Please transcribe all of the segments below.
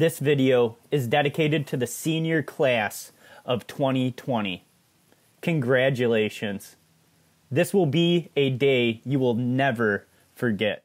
This video is dedicated to the senior class of 2020. Congratulations. This will be a day you will never forget.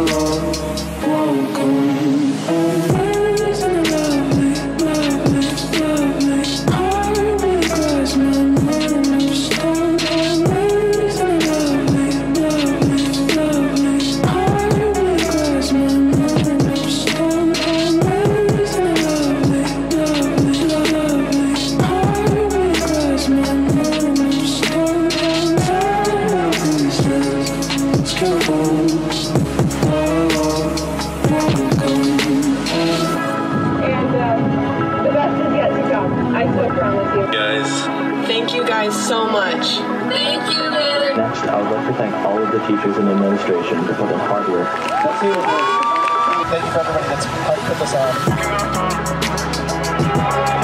guys. Thank you guys so much. Thank you, Taylor. Next, I would like to thank all of the teachers and administration for putting in hard work Thank you for everybody that's helped put this on.